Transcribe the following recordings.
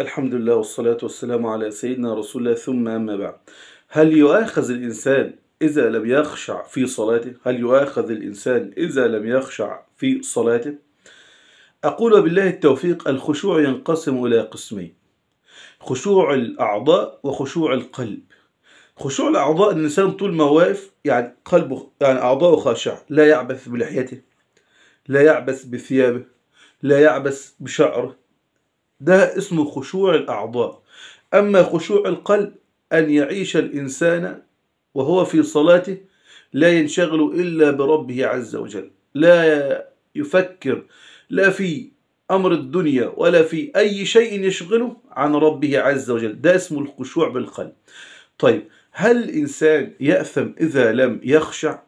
الحمد لله والصلاة والسلام على سيدنا رسول الله. ثم أما بعد هل يؤاخذ الإنسان إذا لم يخشع في صلاته؟ هل يؤاخذ الإنسان إذا لم يخشع في صلاته؟ أقول بالله التوفيق الخشوع ينقسم إلى قسمين خشوع الأعضاء وخشوع القلب. خشوع الأعضاء الإنسان طول ما واقف يعني قلبه يعني أعضاؤه خاشعة لا يعبث بلحيته لا يعبث بثيابه لا يعبث بشعره ده اسمه خشوع الأعضاء. أما خشوع القلب أن يعيش الإنسان وهو في صلاته لا ينشغل إلا بربه عز وجل لا يفكر لا في أمر الدنيا ولا في أي شيء يشغله عن ربه عز وجل. ده اسمه الخشوع بالقلب. طيب هل الإنسان يأثم إذا لم يخشع؟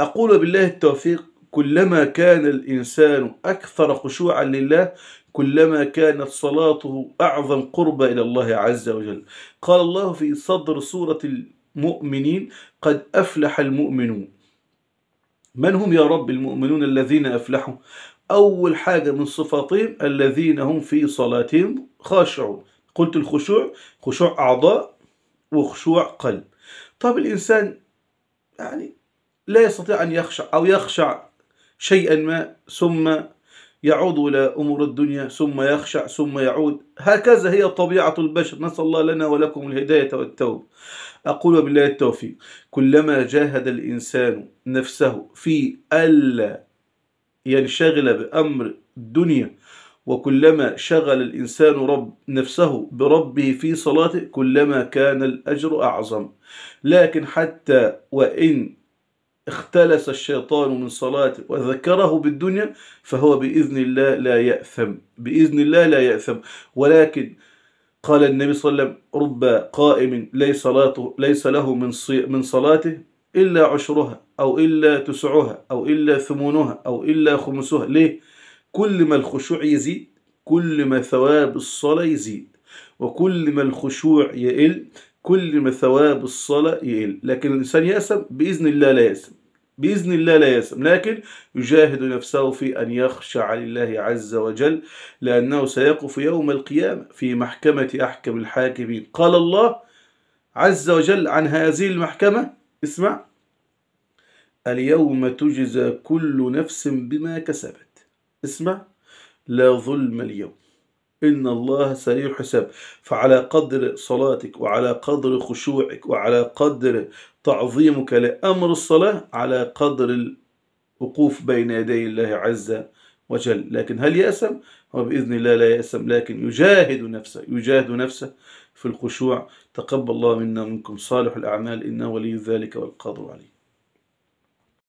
أقول بالله التوفيق كلما كان الإنسان أكثر خشوعا لله كلما كانت صلاته أعظم قربة إلى الله عز وجل. قال الله في صدر سورة المؤمنين قد أفلح المؤمنون. من هم يا رب المؤمنون الذين أفلحوا؟ أول حاجة من صفاتهم الذين هم في صلاتهم خاشعون. قلت الخشوع خشوع أعضاء وخشوع قلب. طب الإنسان يعني لا يستطيع أن يخشع أو يخشع شيئا ما ثم يعود إلى أمور الدنيا ثم يخشع ثم يعود. هكذا هي طبيعة البشر. نسأل الله لنا ولكم الهداية والتوبة أقول بالله التوفيق. كلما جاهد الإنسان نفسه في ألا ينشغل بأمر الدنيا وكلما شغل الإنسان رب نفسه بربه في صلاته كلما كان الأجر أعظم. لكن حتى وإن اختلس الشيطان من صلاته وذكره بالدنيا فهو بإذن الله لا يأثم. بإذن الله لا يأثم. ولكن قال النبي صلى الله عليه وسلم رب قائم ليس, ليس له من من صلاته إلا عشرها أو إلا تسعها أو إلا ثمونها أو إلا خمسها. ليه؟ كل ما الخشوع يزيد كل ما ثواب الصلاة يزيد. وكل ما الخشوع يقل كل ما ثواب الصلاة يقل. لكن الإنسان يأسم بإذن الله لا يأسم بإذن الله لا يأسم لكن يجاهد نفسه في أن يخشع لله عز وجل لأنه سيقف يوم القيامة في محكمة أحكم الحاكمين. قال الله عز وجل عن هذه المحكمة اسمع اليوم تجزى كل نفس بما كسبت. اسمع لا ظلم اليوم. إن الله سريع حساب فعلى قدر صلاتك وعلى قدر خشوعك وعلى قدر تعظيمك لأمر الصلاة على قدر الوقوف بين يدي الله عز وجل. لكن هل يأسم؟ هو بإذن الله لا يأسم لكن يجاهد نفسه يجاهد نفسه في الخشوع. تقبل الله منا منكم صالح الأعمال إنه ولي ذلك والقادر عليه.